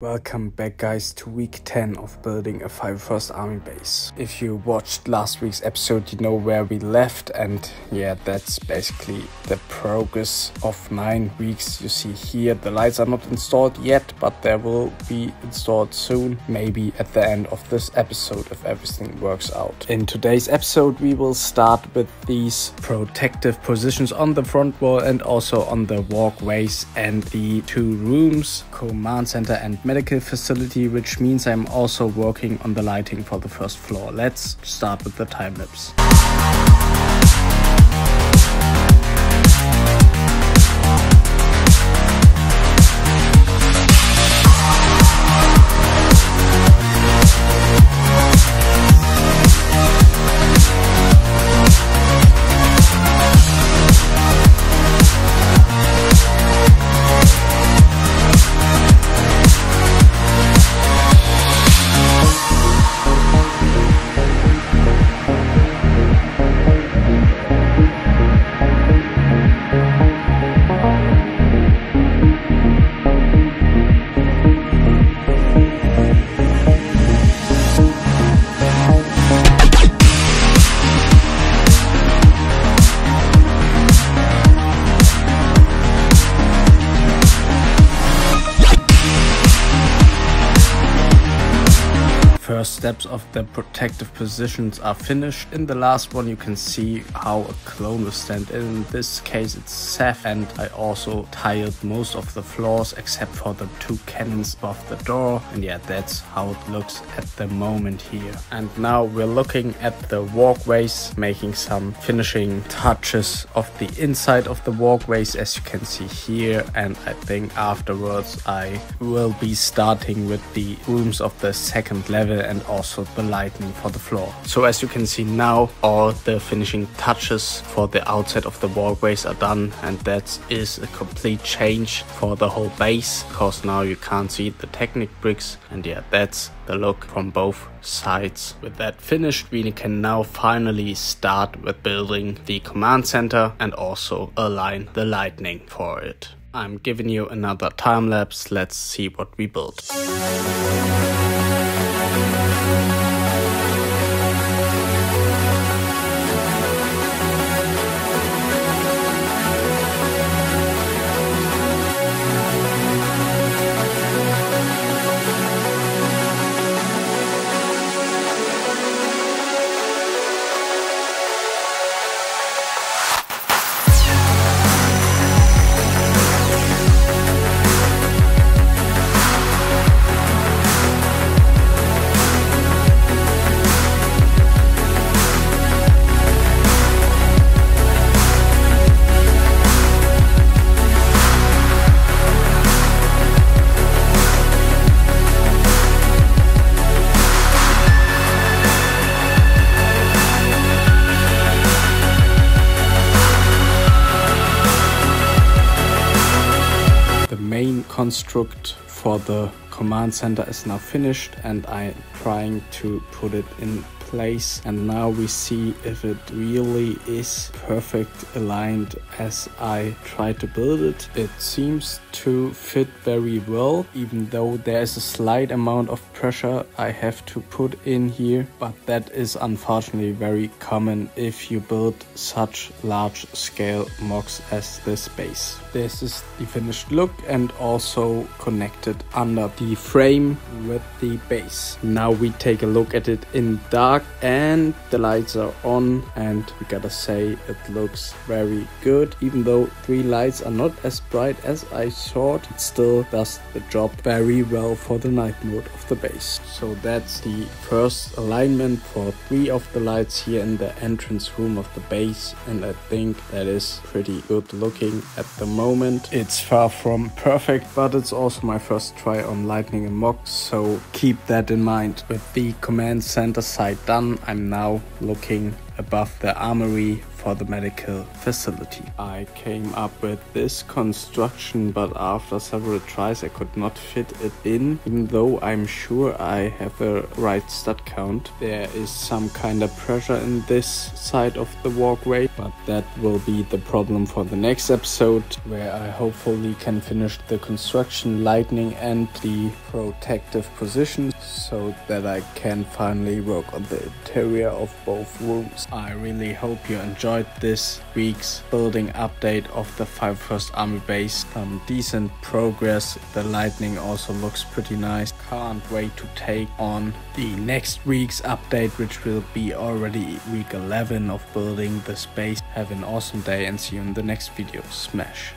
Welcome back guys to week 10 of building a 501st army base. If you watched last week's episode you know where we left and yeah that's basically the progress of 9 weeks. You see here the lights are not installed yet but they will be installed soon maybe at the end of this episode if everything works out. In today's episode we will start with these protective positions on the front wall and also on the walkways and the two rooms, command center and medical facility, which means I'm also working on the lighting for the first floor. Let's start with the time lapse. First steps of the protective positions are finished. In the last one you can see how a clone will stand in. In this case it's Seth and I also tiled most of the floors except for the two cannons above the door and yeah that's how it looks at the moment here. And now we're looking at the walkways making some finishing touches of the inside of the walkways as you can see here and I think afterwards I will be starting with the rooms of the second level and also the lighting for the floor. So as you can see now, all the finishing touches for the outside of the walkways are done and that is a complete change for the whole base because now you can't see the Technic bricks and yeah, that's the look from both sides. With that finished, we can now finally start with building the command center and also align the lightning for it. I'm giving you another time lapse, let's see what we built. main construct for the command center is now finished and I'm trying to put it in place and now we see if it really is perfect aligned as I try to build it. It seems to fit very well even though there's a slight amount of pressure I have to put in here but that is unfortunately very common if you build such large scale MOCs as this base. This is the finished look and also connected under the frame with the base. Now we take a look at it in dark and the lights are on and we gotta say it looks very good. Even though three lights are not as bright as I thought it still does the job very well for the night mode of the base. So that's the first alignment for three of the lights here in the entrance room of the base and I think that is pretty good looking at the moment. It's far from perfect but it's also my first try on lightning and MOC so keep that in mind with the command center side done, I'm now looking above the armory for the medical facility. I came up with this construction but after several tries I could not fit it in even though I'm sure I have a right stud count. There is some kind of pressure in this side of the walkway but that will be the problem for the next episode where I hopefully can finish the construction lighting and the protective positions so that I can finally work on the interior of both rooms. I really hope you this week's building update of the 51st Army Base. Some decent progress. The lightning also looks pretty nice. Can't wait to take on the next week's update which will be already week 11 of building the space. Have an awesome day and see you in the next video. Smash!